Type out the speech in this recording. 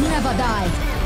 never die.